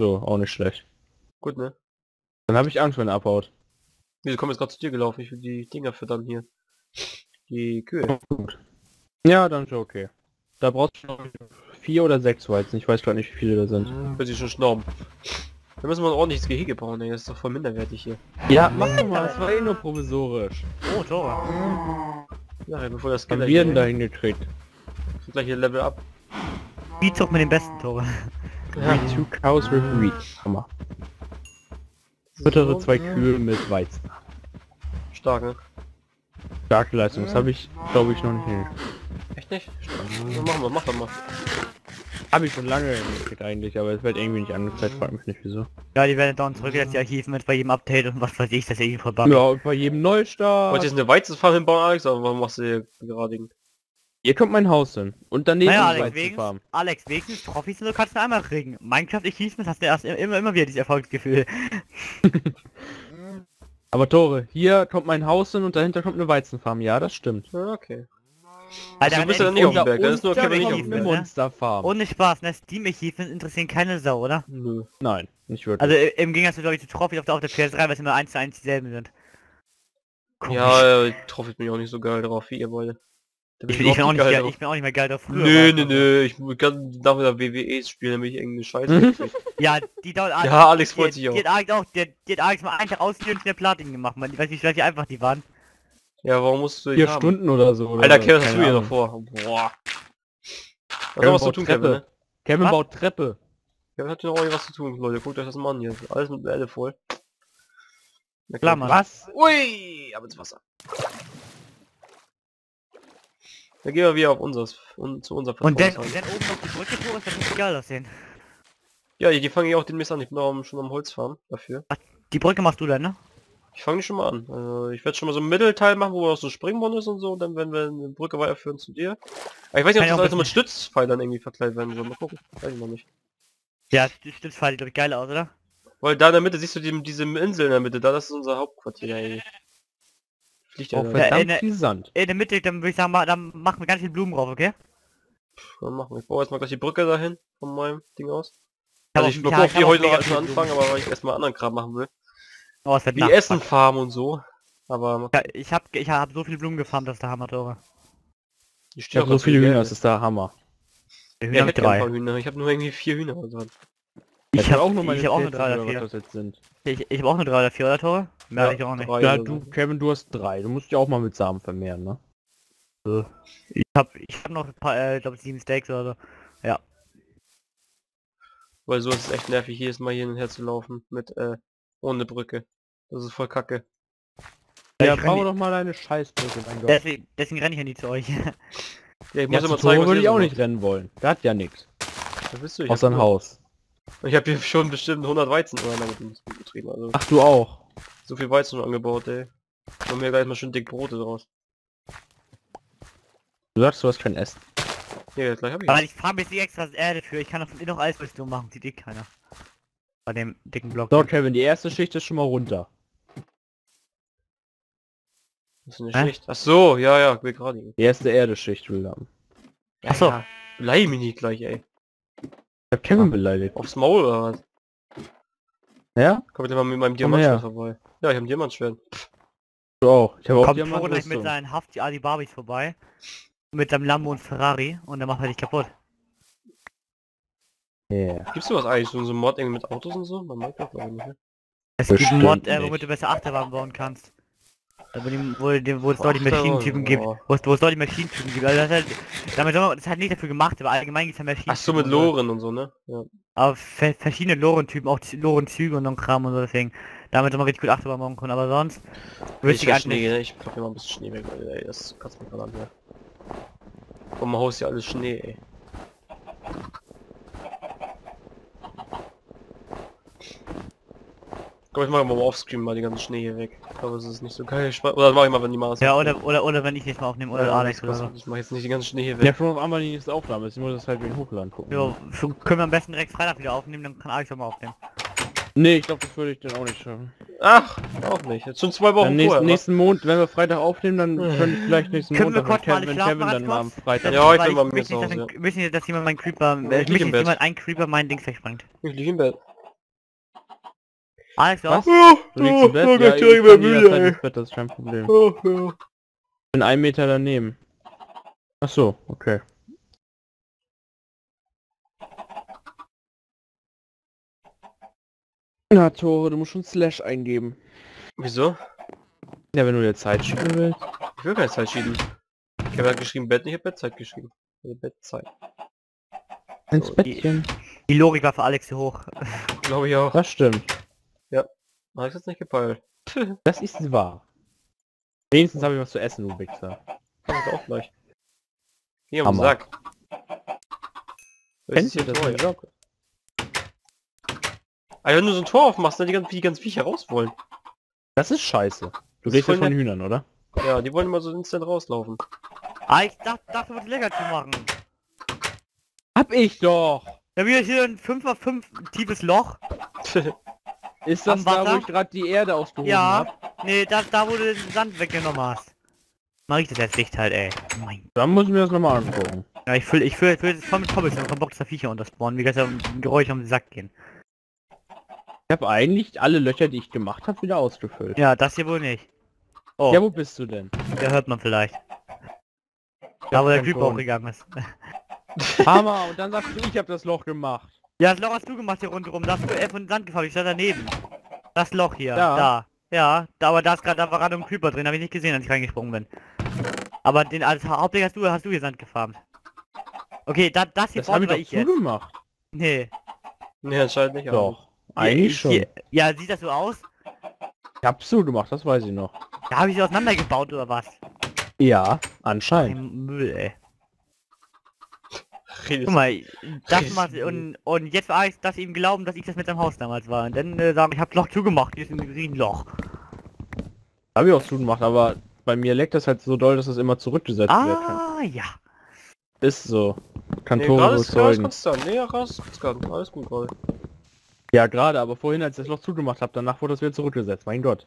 So, auch nicht schlecht. Gut, ne? Dann habe ich Angst, wenn er abhaut. Wieso kommen jetzt gerade zu dir gelaufen? Ich will die Dinger füttern hier. Die Kühe. Gut. Ja, dann ist ja okay. Da brauchst du noch vier oder sechs Weizen. Ich weiß gar nicht, wie viele da sind. Hm, Bis sie schon schnauben. Da müssen wir ein ordentliches Gehege bauen, ey. Das ist doch voll minderwertig hier. Ja, mach doch mal. Das war eh nur provisorisch. Oh, Tore. Ja, bevor das Haben wir denn da hingekriegt? Gleich hier Level up. Beatzug mit den besten Tore. Ja. Three two cows with wheat. Hammer. Füttere zwei Kühe mit Weizen. Stark, ne? Starke Leistung. Das habe ich, glaube ich, noch nicht hin. Echt nicht? Stark. Ja, machen wir, mach doch mal. Habe ich schon lange hingekriegt eigentlich, aber es wird irgendwie nicht angezeigt. Frag mich nicht wieso. Ja, die werden dauernd zurück, dass die Archiven mit bei jedem Update und was weiß ich, das ist irgendwie buggy. Ja, und bei jedem Neustart. Wolltest du jetzt eine Weizenfarm hinbauen, Alex? Oder warum machst du hier gerade... Hier kommt mein Haus hin. Und daneben Naja, ist Alex, Weizenfarm. wenigstens, Alex, wenigstens Trophys und so kannst du einmal kriegen. Minecraft Achievements hast du erst immer, immer wieder dieses Erfolgsgefühl. Aber Tore, hier kommt mein Haus hin und dahinter kommt eine Weizenfarm. Ja, das stimmt. Ja, okay. Alter, du bist ja nicht auf dem Berg, das ist nur Kevin auf dem? Monsterfarm. Ohne Spaß, ne? Steam Achievements interessieren keine Sau, oder? Nö. Nein, nicht wirklich. Also im Gegensatz zu, glaube ich, zu Trophys auf der, auf der PS3, weil es immer eins zu eins dieselben sind. Komisch. Ja, äh, Trophys bin ich auch nicht so geil drauf, wie ihr wollt. Da ich, bin, ich, bin auch nicht geil geil, ich bin auch nicht mehr geil drauf früher. Nö, nö, nö, ich kann nach wieder WWEs spielen, damit ich irgendeine Scheiße krieg. Ja, die dauert Ja, Alex freut sich auch. die hat Alex auch, die, hat- die hat Alex mal einen Tag ausgeführt und eine Platin gemacht, man. Ich weiß nicht, wie einfach die waren. Ja, warum musst du die Vier haben? Stunden oder so. Oder Alter, Kevin, was hast du hier noch vor? Boah. Was baut tun, Treppe. Kevin, ne? Kevin Was? baut Treppe. Kevin hat hier noch was zu tun, Leute. Guckt euch das mal an hier. Alles mit Erde voll. Na Klar, Mann. Was? Ui, ab ins Wasser. Dann gehen wir wieder auf unseres, un, zu unserer Und dann, und dann oben noch die Brücke vor, das wird geil aussehen. Ja, die fange ich auch den Mist an. Ich bin auch schon am Holzfarm dafür. Die Brücke machst du dann, ne? Ich fange die schon mal an. Also ich werde schon mal so ein Mittelteil machen, wo auch so Springbrunnen ist und so. Und dann werden wir eine Brücke weiterführen zu dir. Aber ich weiß nicht, ob Kann das ja alles mit Stützpfeilern irgendwie verkleidet werden soll. Mal gucken. Weiß ich noch nicht. Ja, stimmt, sieht geil aus, oder? Weil da in der Mitte siehst du die, diese Insel in der Mitte. Da, das ist unser Hauptquartier. Ey. Fliegt ja Oh, da. verdammt in der- viel Sand. In der Mitte, dann würde ich sagen, ma- dann machen wir ganz viel Blumen drauf, okay? Dann machen wir. Ich baue jetzt mal gleich die Brücke dahin von meinem Ding aus. Ich Also ich ja, ich hab hier heute noch schon anfangen, aber weil ich erstmal anderen Kram machen will. Oh, Wie Nacht. Essen farmen und so. Aber Ja, ich hab, ich hab so viele Blumen gefarmt, das ist der Hammer, Tore. Ich stehen habe so viele Hühner, das ist der Hammer. Die Ja, Hühner ich ich drei. Hühner. Ich habe nur irgendwie vier Hühner. Also. Ich hab, auch nur meine ich hab auch nur 14 drei oder vier. das jetzt sind. Ich, ich hab auch nur drei oder vier, oder Tore? Mehr hatte ich auch nicht. drei Ja, du. Kevin, du hast drei. Du musst ja auch mal mit Samen vermehren, ne? Ich hab, ich hab noch ein paar, äh, glaube sieben Steaks oder so. Weil so ist es echt nervig, jedes Mal hier hin und her zu laufen. Mit, äh, ohne Brücke. Das ist voll kacke. Ja, ich renn bau doch mal deine Scheißbrücke, mein Gott. Deswegen, deswegen renne ich ja nie zu euch. Ja, ich Ja, muss zu immer zeigen, würde ich auch nicht rennen wollen. Der hat ja nichts. Da bist du. Ich Außer hab ein nur- Haus. Ich habe hier schon bestimmt 100 Weizen oder damit betrieben. Also Ach, du auch. So viel Weizen schon angebaut, ey. Machen mir gleich mal schön dick Brote draus. Du sagst, du hast kein Essen. Ja, gleich hab ich. Aber ich fahre mir jetzt nicht extra Erde für, ich kann doch von innen noch Eisrüstung machen, sieht eh keiner. Bei dem dicken Block. So, Kevin, die erste Schicht ist schon mal runter. Das ist nicht Hä? schlecht. Ach so, ja, ja, will gerade. Die erste Erdeschicht will haben. Ach so. Ja, Leih mich nicht gleich, ey. Ich hab Kevin beleidigt. Aufs Maul oder was? Ja? Komm bitte mal mit meinem. Diamantschwert vorbei. Ja, ich hab ein Diamantschwert. Du auch. Ich habe auch Kommt gleich mit seinen Hafti Alibabis vorbei. Mit seinem Lambo und Ferrari und dann macht er dich kaputt. Yeah. Gibt's sowas eigentlich? So so ein Mod irgendwie mit Autos und so? Bei Minecraft oder nicht? ne? Es gibt einen Bestimmt Mod, äh, womit du besser Achterbahn bauen kannst. Da Wo, die, wo, die, wo es dort die Maschinentypen gibt. Wo es, wo es dort die Maschinentypen gibt. Also das, halt, damit soll man, das halt nicht dafür gemacht, aber allgemein gibt es ja Maschinen. Ach so, mit Loren und so, ne? Ja. Aber ver verschiedene Lorentypen, auch Lorenzüge und so ein Kram und so, deswegen. Damit soll man richtig gut Achterbahn bauen können, aber sonst... Ich Ich, Schnee, ne? ich pack mir mal ein bisschen Schnee weg, weil, ey, das kannst du mir gerade an, ja. Komm, mein Haus ist ja alles Schnee, ey. Komm, ich mach mal offscreen mal den ganzen Schnee hier weg. Ich glaube, es ist nicht so geil. Oder mach ich mal, wenn die Maß. Ja, oder, oder, oder wenn ich nicht mal aufnehme, oder Alex oder so. Ich mach jetzt nicht den ganzen Schnee hier Ja, weg. schon auf einmal die nächste Aufnahme ist. Ich muss das halt wegen Hochladen gucken. Ja, f- können wir am besten direkt Freitag wieder aufnehmen, dann kann Alex auch mal aufnehmen. Nee, ich glaube, das würde ich dann auch nicht schaffen. Ach, auch nicht. Jetzt schon zwei Wochen Dann nächsten, vorher. nächsten Monat, wenn wir Freitag aufnehmen, dann könnte ich vielleicht nächsten Können wir Montag, kurz mal wenn alle Kevin, wenn Kevin dann mal am Freitag... Ja, ich bin bei mir möchte zu nicht, dass, Hause, ein, möchte nicht, dass jemand meinen Creeper, Ja, ich ich möchte Bett. jemand einen Creeper mein Dings wegspringt. Ich lieg im Bett. Alex, Was? auch? Du liegst im Bett? oh, ja, ich bin müde, ins Bett, das ist kein Problem. Oh, ja. Ich bin einen Meter daneben. Ach so, okay. Na, Tore, du musst schon Slash eingeben. Wieso? Ja, wenn du dir Zeit schieben willst. Ich will keine Zeit schieben. Ich habe ja geschrieben Bett, ich habe Bettzeit geschrieben. Also Bettzeit. Ins So, Bettchen. Die Logik war für Alex zu hoch. Glaube ich auch. Das stimmt. Hab ich jetzt nicht gepeilt. Das ist wahr. Wenigstens habe ich was zu essen, du Wichser. ich auch gleich. Hier am Hammer. Sack. Das ist Kennst du hier das Tor, ja. Aber wenn du so ein Tor aufmachst, dann die ganzen, wie die ganzen Viecher raus wollen. Das ist scheiße. Du Das redest ja von voll Hühnern, oder? Ja, die wollen immer so instant rauslaufen. Alex, dachte, dachte, wird lecker zu machen. Hab ich doch! Da wieder hier ein 5x5 tiefes Loch. Ist das da, wo ich gerade die Erde ausgehoben Ja. hab? Nee, da, da wo du den Sand weggenommen hast. Mach ich das jetzt nicht halt, ey. Mein Dann muss ich mir das nochmal angucken. Ja, ich fülle ich füll, füll jetzt voll mit Kobbels und kein Bock, dass da Viecher unterspawnen. Wie gesagt, ein Geräusch um den Sack gehen. Ich habe eigentlich alle Löcher, die ich gemacht habe, wieder ausgefüllt. Ja, das hier wohl nicht. Oh, Ja, wo bist du denn? da hört man vielleicht. Ich Da wo der Creeper Ton. hochgegangen ist. Hammer, und dann sagst du, ich habe das Loch gemacht. Ja, das Loch hast du gemacht hier rundherum. Da hast du F und Sand gefahren. Ich stand daneben. Das Loch hier. Da. Da. Ja, da, aber da ist gerade, da war gerade ein Creeper drin. Habe ich nicht gesehen, als ich reingesprungen bin. Aber den als Hauptweg hast du, hast du hier Sand gefarmt. Okay, da, das hier Das habe vorne ich war ich jetzt. zugemacht. Nee. nee, anscheinend nicht. Doch. Eigentlich schon. Hier, ja, sieht das so aus? Ich hab's zugemacht, das weiß ich noch. Da habe ich sie auseinandergebaut oder was? Ja, anscheinend. Ein Müll, ey. Redest Guck mal, das macht und und jetzt war ich, dass ihm glauben, dass ich das mit seinem Haus damals war. Und dann äh, sagen, ich habe Loch zugemacht, hier ist ein Riesenloch. Habe ich auch zugemacht, aber bei mir leckt das halt so doll, dass es immer zurückgesetzt wird. Ah, ja. Ist so. Kann Nee, Tore bezeugen. Nee, ja, gerade ist konstant. Alles gut gerade. Ja, gerade, aber vorhin, als ich das Loch zugemacht habe, danach wurde das wieder zurückgesetzt. Mein Gott.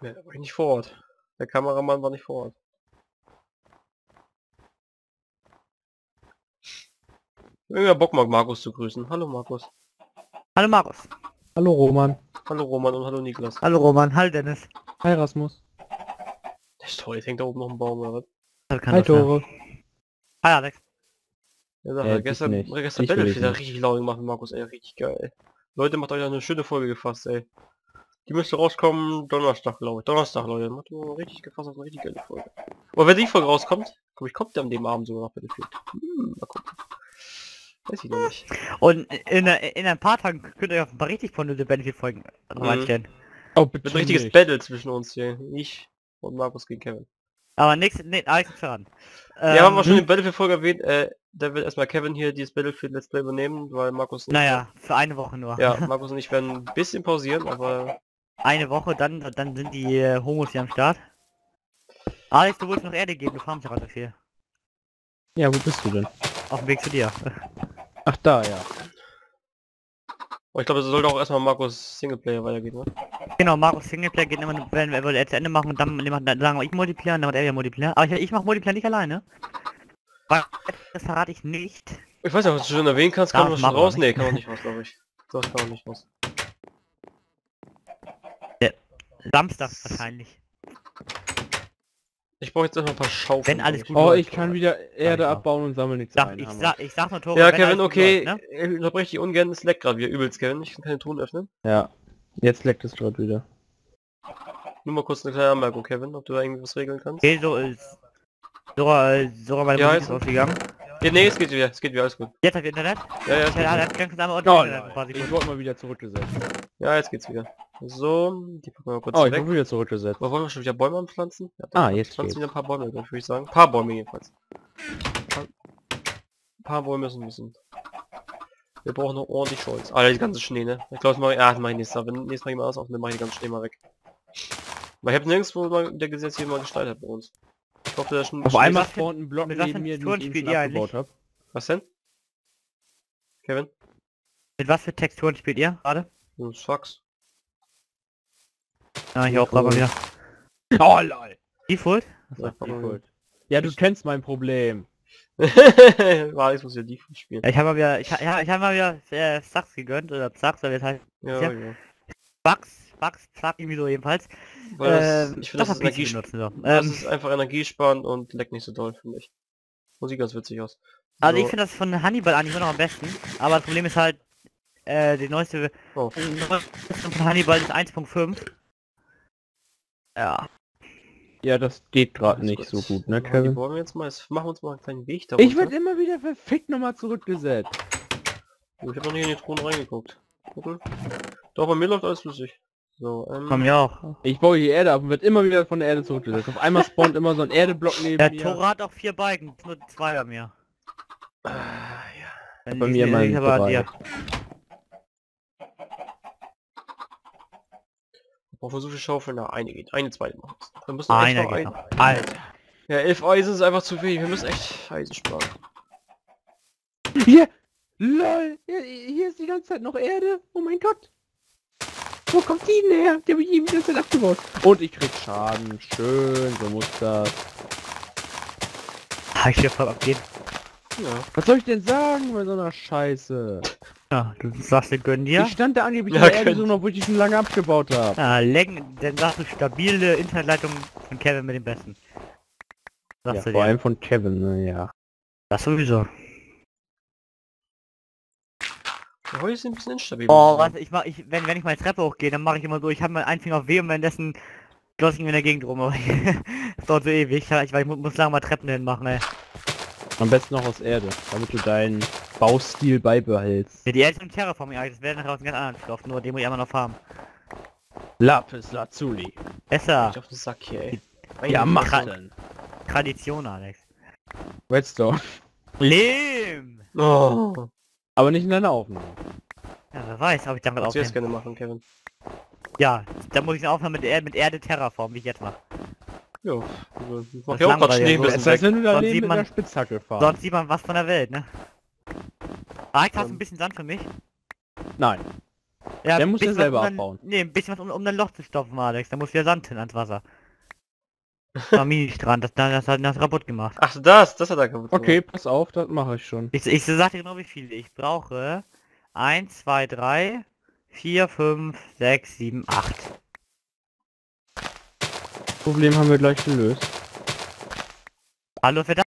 Da war ich nicht vor Ort. Der Kameramann war nicht vor Ort. Irgendwer Bock mag Markus zu grüßen. Hallo Markus. Hallo Markus. Hallo Roman. Hallo Roman und hallo Niklas. Hallo Roman. Hallo Dennis. Hi Rasmus. Der ist toll, jetzt hängt da oben noch ein Baum oder was? Kann Hi das? Tore. Hi Alex. Ja, sag Ja, mal, dich gestern, nicht. gestern ich Battlefield hat richtig laut gemacht Markus, ey, richtig geil. Leute, macht euch eine schöne Folge gefasst, ey. Die müsste rauskommen Donnerstag, glaube ich. Donnerstag, Leute. Macht mal richtig gefasst auf eine richtig geile Folge. Aber wenn die Folge rauskommt, glaube ich, kommt der an dem Abend sogar noch Battlefield. Hm, mal gucken. Weiß ich noch nicht. Und in, in ein paar Tagen könnt ihr auf ein paar richtig von der Benefit-Folgen Mhm. reinstellen. Oh, bitte ein richtiges nicht. Battle zwischen uns hier. Ich und Markus gegen Kevin. Aber nichts, nee, Alex ist dran. ja, haben wir schon in Battlefield-Folge erwähnt, äh, da wird erstmal Kevin hier dieses Battlefield Let's Play übernehmen, weil Markus und Naja, für eine Woche nur. Ja, Markus und ich werden ein bisschen pausieren, aber Eine Woche, dann, dann sind die äh, Homos hier am Start. Alex, du wolltest noch Erde geben, du farmst ja gerade viel. Ja, wo bist du denn? Auf dem Weg zu dir. Ach, da, ja. aber ich glaube, es sollte auch erstmal Markus Singleplayer weitergehen, ne? Genau, Markus Singleplayer geht immer, wenn wir er zu Ende machen und dann, dann, dann sagen wir, ich Multiplayer, dann macht er ja Multiplayer. Aber ich, ich mache Multiplayer nicht alleine. Weil, das verrate ich nicht. Ich weiß nicht, was du schon erwähnen kannst, kann man wir raus? Nee, kann man nicht raus, glaube ich. Das kann man nicht raus. Samstag wahrscheinlich. Ich brauche jetzt erstmal ein paar Schaufeln. Wenn alles gut Oh, läuft. ich kann wieder Erde ich auch. abbauen und sammle nichts Sag, ein. ich, Hammer. sag, ich sag nur Tore, Ja, wenn Kevin, alles gut okay. läuft, ne? Ich unterbreche dich ungern, es leckt gerade wieder übelst, Kevin. Ich kann keine Ton öffnen. Ja. Jetzt leckt es gerade wieder. Nur mal kurz eine kleine Anmerkung, Kevin, ob du da irgendwie was regeln kannst. Okay, so ist... Sora, äh, Sora, meine Ja, Musik ist jetzt- ausgegangen. Ja, nee, es geht wieder, es geht wieder, alles gut. Jetzt hat ihr Internet? Ja, ja, es Ja, dann kannst du einmal Oh, nein. Ich wurde mal wieder zurückgesetzt. Ja jetzt geht's wieder. So, die packen wir mal kurz Oh, ich weg. wurde wieder zurückgesetzt. Aber wollen wir schon wieder Bäume anpflanzen? Ja, Ah, jetzt pflanzen wieder ein paar Bäume, glaub ich, würde ich sagen. Ein paar Bäume jedenfalls. Ein paar, Bäume müssen müssen. Wir brauchen noch ordentlich Holz. Ah, die ganze Schnee, ne? Ich glaube, das mache ich, ah, das mach ich nächstes Mal. Wenn nächstes Mal jemand anders aufnimmt, mache ich den ganzen Schnee mal weg. Weil ich habe nirgendwo mal der Gesetz hier mal gestaltet hat bei uns. Ich hoffe, der schon Auf Schnee- einmal spawnt ein Block mit was neben für mir, den Texturen ich spielt ihr abgebaut habe. Was denn? Kevin? Mit was für Texturen spielt ihr gerade? Du Fax. Ja, ich auch mal wieder. Oh, lol. Default? Ja, Default. Ja, du kennst mein Problem. War, ich muss ja Default spielen. Ja, ich habe mal wieder, ich, ja, ich habe mal wieder äh, Sachs gegönnt, oder Sachs, wie es heißt. Ja, Ja. ja. Bugs, Bugs, Plug irgendwie so jedenfalls. Weil das, Ähm, ich finde, das, ist PC Energie, benutzen, so. das Ähm, ist einfach energiesparend und leckt nicht so doll, finde ich. Musik ganz witzig aus. also ich So, finde das von Hannibal eigentlich immer noch am besten, aber das Problem ist halt, äh, die neueste oh. die neueste von Hannibal ist 1.5. Ja. Ja, das geht gerade nicht gut. so gut, ne, wir Die Kevin? Bäume jetzt mal, machen wir uns mal einen kleinen Weg da Ich werde immer wieder verfickt nochmal zurückgesetzt. Ich habe noch nicht in die Truhen reingeguckt. Gucken. Doch, bei mir läuft alles flüssig. So, ähm... Bei mir auch. Ich baue hier Erde ab und wird immer wieder von der Erde zurückgesetzt. Auf einmal spawnt immer so ein Erdeblock neben Der mir. Tora hat auch vier Balken, nur zwei bei mir. Ah, ja. Wenn Bei die mir mal aber dir. Brauche so viel Schaufeln. Na, eine geht. Eine, zweite machen. Wir müssen echt Einer noch geht ein... noch. Alter. Ja, elf Eisen ist einfach zu wenig. Wir müssen echt Eisen sparen. Hier! LOL! Hier, hier ist die ganze Zeit noch Erde. Oh mein Gott! Wo kommt die denn her? Die habe ich eben die ganze Zeit abgebaut. Und ich krieg Schaden. Schön, so muss das. Ah, ich will voll abgehen. Ja. Was soll ich denn sagen bei so einer Scheiße? Ja, du sagst dir gönn dir. Ich stand da angeblich Ja, in der so, obwohl ich schon lange abgebaut habe. Ah, Längen, dann sagst du stabile Internetleitung von Kevin mit dem besten. Sagst Ja, du vor allem von Kevin, ne, ja. Das sowieso. Ja, Heute ist ein bisschen instabil. Oh, muss ich was, ich mach, ich, wenn, wenn ich mal Treppe hochgehe, dann mache ich immer so, ich habe meinen einen Finger auf W und währenddessen gloss ich mir in der Gegend rum, aber das dauert so ewig, ich, ich, ich mu- muss lange mal Treppen hin machen, ey. Am besten noch aus Erde, damit du deinen Baustil beibehältst. Ja, die älteren Terraforming eigentlich, das wäre nachher aus einem ganz anderen Stoff, nur den muss ich einmal noch farmen. Lapis Lazuli. Besser. Ich auf den Sack hier, ey. Ja, mach denn. Tradition, Alex. Redstone. Lehm! Oh. Aber nicht in deiner Aufnahme. Ja, wer weiß, ob ich damit jetzt aufnehmen. gerne machen, Kevin. Ja, da muss ich dann aufhören mit, Er mit Erde Terraform, wie ich jetzt mache. Ja. Also, ich mach Das ja auch gerade Schnee ein so. bisschen Das heißt, wenn du da Sonst Leben sieht mit man- einer Spitzhacke fahren. Sonst sieht man was von der Welt, ne? Alex, hast du ein bisschen Sand für mich? Nein. Ja, Der ein muss ja selber um abbauen. Dann, nee, ein bisschen was, um, um dein Loch zu stopfen, Alex. Da muss wieder Sand hin ans Wasser. War Mini-Strand, das, das, das hat das kaputt gemacht. Ach, das, das hat er kaputt gemacht. Okay, pass auf, das mache ich schon. Ich, ich sag dir genau wie viele. Ich brauche 1, 2, 3, 4, 5, 6, 7, 8. Problem haben wir gleich gelöst. Hallo, verdammt.